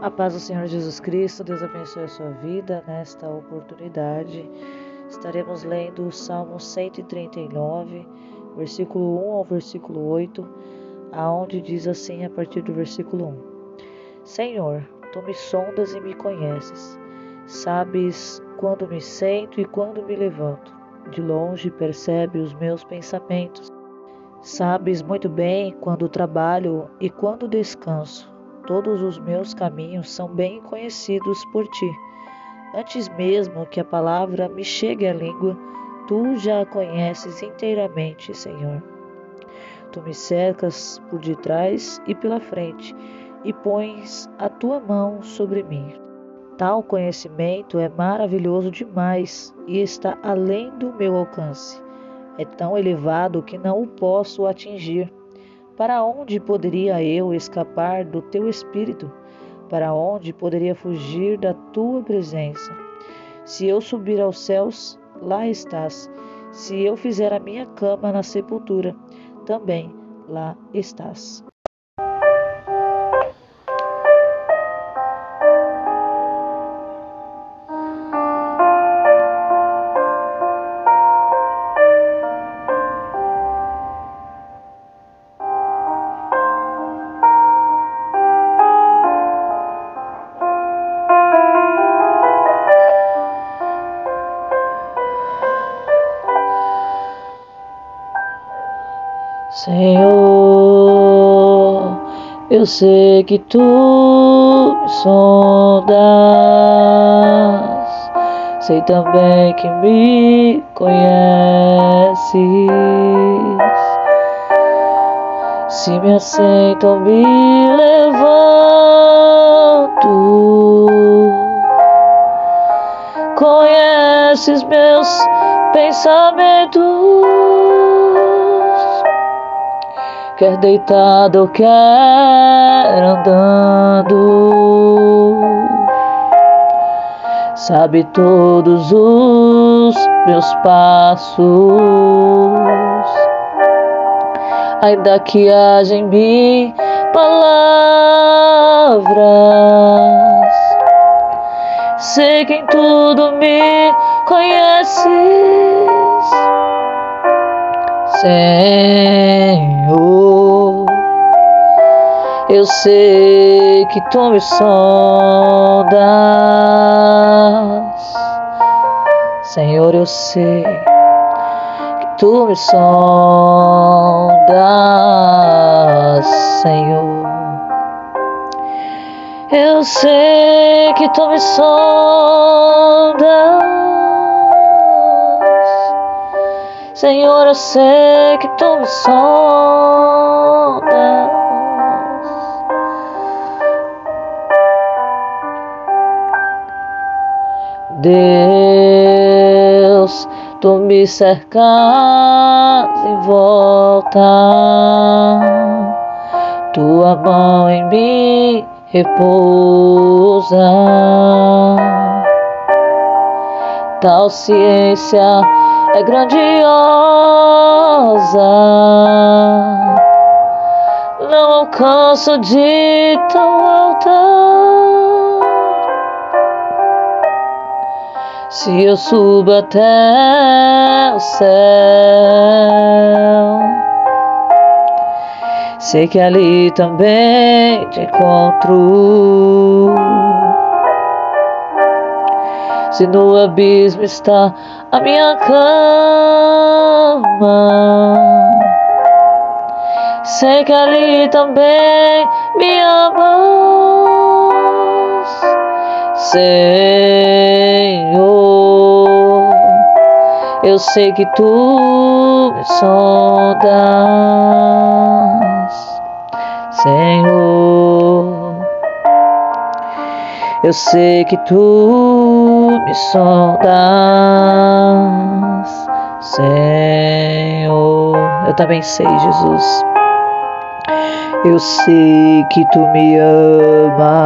A paz do Senhor Jesus Cristo, Deus abençoe a sua vida nesta oportunidade. Estaremos lendo o Salmo 139, versículo 1 ao versículo 8, aonde diz assim a partir do versículo 1: Senhor, tu me sondas e me conheces. Sabes quando me sento e quando me levanto. De longe percebe os meus pensamentos. Sabes muito bem quando trabalho e quando descanso Todos os meus caminhos são bem conhecidos por ti. Antes mesmo que a palavra me chegue à língua, tu já a conheces inteiramente, Senhor. Tu me cercas por detrás e pela frente e pões a tua mão sobre mim. Tal conhecimento é maravilhoso demais e está além do meu alcance. É tão elevado que não o posso atingir. Para onde poderia eu escapar do teu espírito? Para onde poderia fugir da tua presença? Se eu subir aos céus, lá estás. Se eu fizer a minha cama na sepultura, também lá estás. Senhor, eu sei que tu me sondas, sei também que me conheces. Se me ou me levanto, conheces meus pensamentos quer deitado quer andando. Sabe todos os meus passos, ainda que haja em mim palavras. Sei que em tudo me conheces. Senhor. Eu sei que tu me sondas, Senhor. Eu sei que tu me sondas, Senhor. Eu sei que tu me sondas. Senhor, eu sei que tu me sondas. Deus, tu me cercas em volta, tua mão em mim repousa. Tal ciência é grandiosa. Não alcanço de tão alta. Se eu subo até o céu, sei que ali também te encontro. Se no abismo está a minha cama, sei que ali também me amas, Senhor. Eu sei que tu me sondas, Senhor. Eu sei que tu me sondas, Senhor. Eu também sei, Jesus. Eu sei que tu me amas.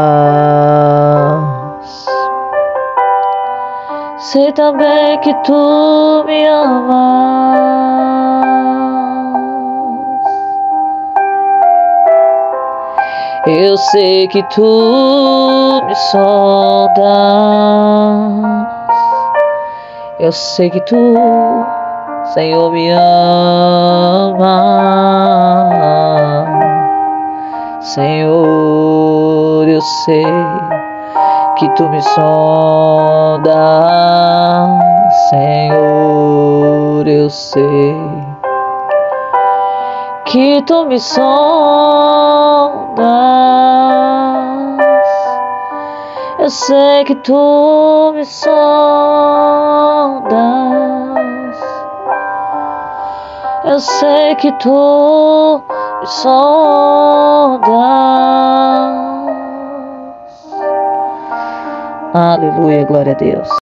Sei também que tu me amas. Eu sei que tu me sondas. Eu sei que tu, Senhor, me ama. Senhor, eu sei que tu me sondas. Senhor, eu sei que tu me sondas. Eu sei que tu me sondas. Eu sei que tu me sondas. Aleluia, glória a Deus.